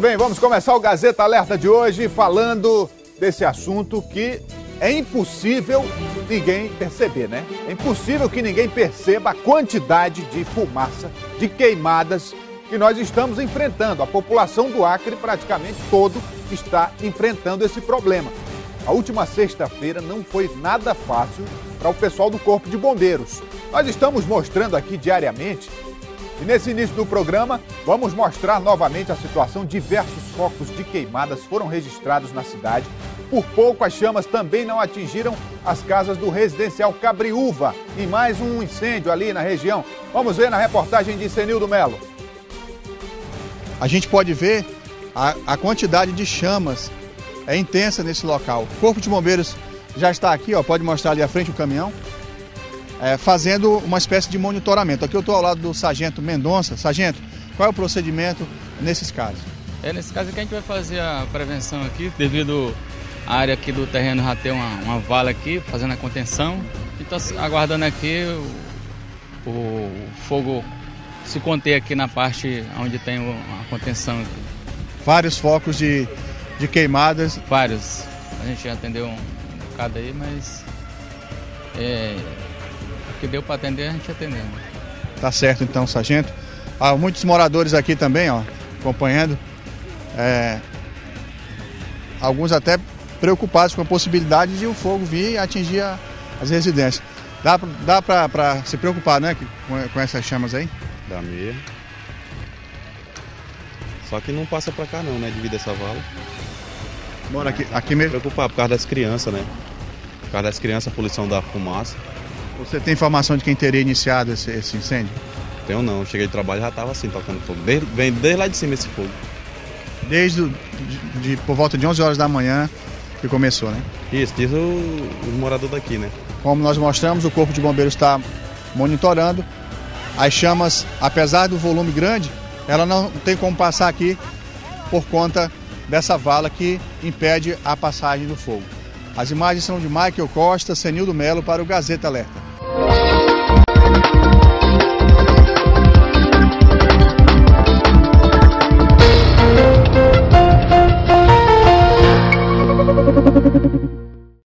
bem, vamos começar o Gazeta Alerta de hoje falando desse assunto que é impossível ninguém perceber, né? É impossível que ninguém perceba a quantidade de fumaça, de queimadas que nós estamos enfrentando. A população do Acre, praticamente todo, está enfrentando esse problema. A última sexta-feira não foi nada fácil para o pessoal do Corpo de Bombeiros. Nós estamos mostrando aqui diariamente e nesse início do programa, vamos mostrar novamente a situação. Diversos focos de queimadas foram registrados na cidade. Por pouco, as chamas também não atingiram as casas do residencial Cabriúva e mais um incêndio ali na região. Vamos ver na reportagem de Senildo Melo. A gente pode ver a, a quantidade de chamas é intensa nesse local. O Corpo de Bombeiros já está aqui, ó, pode mostrar ali à frente o caminhão é, fazendo uma espécie de monitoramento. Aqui eu estou ao lado do Sargento Mendonça. Sargento, qual é o procedimento nesses casos? É nesse caso que a gente vai fazer a prevenção aqui, devido à área aqui do terreno já ter uma, uma vala aqui, fazendo a contenção. E estou aguardando aqui o, o, fogo se conter aqui na parte onde tem a contenção. Aqui. Vários focos de, de queimadas? Vários. A gente já atendeu um bocado aí, mas é, que deu para atender, a gente atendendo. Tá certo então, sargento. Há muitos moradores aqui também, ó, acompanhando. É, alguns até preocupados com a possibilidade de o fogo vir e atingir a, as residências. Dá, dá para se preocupar, né, com, com essas chamas aí? Dá mesmo. Só que não passa para cá não, né, devido a essa vala. Mora aqui, aqui mesmo? Preocupar por causa das crianças, né? Por causa das crianças, a poluição da fumaça. Você tem informação de quem teria iniciado esse, esse incêndio? Tenho não, eu cheguei de trabalho já estava assim, tocando fogo. Desde, vem desde lá de cima esse fogo. Desde de, de, por volta de 11 horas da manhã que começou, né? Isso, diz o, o morador daqui, né? Como nós mostramos, o Corpo de Bombeiros está monitorando. As chamas, apesar do volume grande, ela não tem como passar aqui por conta dessa vala que impede a passagem do fogo. As imagens são de Michael Costa, Senildo Melo para o Gazeta Alerta.